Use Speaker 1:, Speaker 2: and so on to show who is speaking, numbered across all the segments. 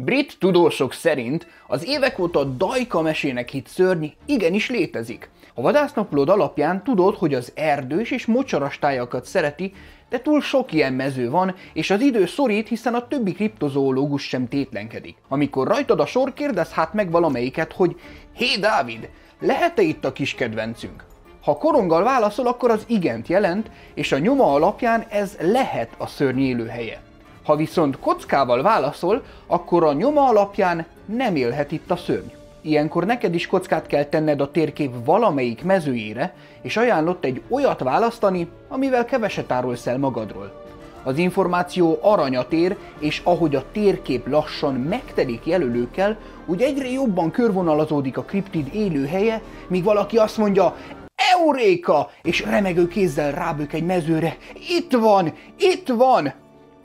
Speaker 1: Brit tudósok szerint az évek óta Dajka mesének hit szörny igenis létezik. A vadásznaplód alapján tudod, hogy az erdős és mocsaras tájakat szereti, de túl sok ilyen mező van, és az idő szorít, hiszen a többi kriptozoológus sem tétlenkedik. Amikor rajtad a sor, kérdez hát meg valamelyiket, hogy Hé Dávid, lehet-e itt a kis kedvencünk? Ha koronggal válaszol, akkor az igent jelent, és a nyoma alapján ez lehet a szörny élőhelye. Ha viszont kockával válaszol, akkor a nyoma alapján nem élhet itt a szörny. Ilyenkor neked is kockát kell tenned a térkép valamelyik mezőjére, és ajánlott egy olyat választani, amivel keveset árulsz el magadról. Az információ aranyat ér, és ahogy a térkép lassan megtelik jelölőkkel, úgy egyre jobban körvonalazódik a kriptid élőhelye, míg valaki azt mondja, Euréka! És remegő kézzel rábök egy mezőre. Itt van! Itt van!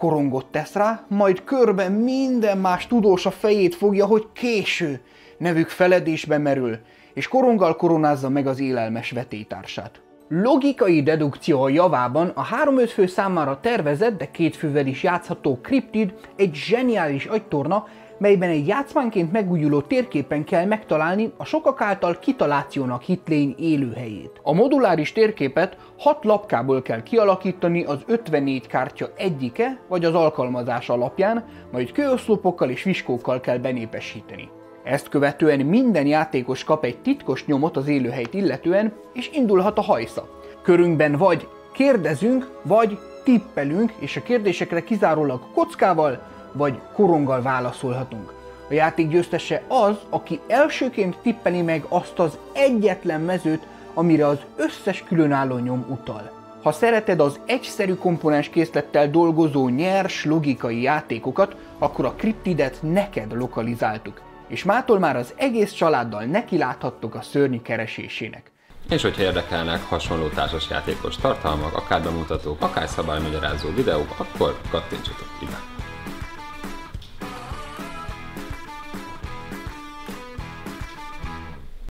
Speaker 1: Korongot tesz rá, majd körben minden más tudós a fejét fogja, hogy késő. Nevük feledésbe merül, és koronggal koronázza meg az élelmes vetétársát. Logikai dedukció javában a 3-5 fő számára tervezett, de két fővel is játszható kriptid egy zseniális agytorna, melyben egy játszmánként megújuló térképen kell megtalálni a sokak által kitalációnak hitlény élőhelyét. A moduláris térképet 6 lapkából kell kialakítani az 54 kártya egyike vagy az alkalmazás alapján, majd kőoszlopokkal és viskókkal kell benépesíteni. Ezt követően minden játékos kap egy titkos nyomot az élőhelyt illetően, és indulhat a hajsza. Körünkben vagy kérdezünk, vagy tippelünk, és a kérdésekre kizárólag kockával, vagy koronggal válaszolhatunk. A játék győztese az, aki elsőként tippeli meg azt az egyetlen mezőt, amire az összes különálló nyom utal. Ha szereted az egyszerű komponens készlettel dolgozó nyers logikai játékokat, akkor a Cryptidet neked lokalizáltuk, és mától már az egész családdal neki láthattok a szörnyi keresésének.
Speaker 2: És hogyha érdekelnek hasonló társasjátékos tartalmak, akár bemutatók, akár szabálymagyarázó videók, akkor kattintsatok ide!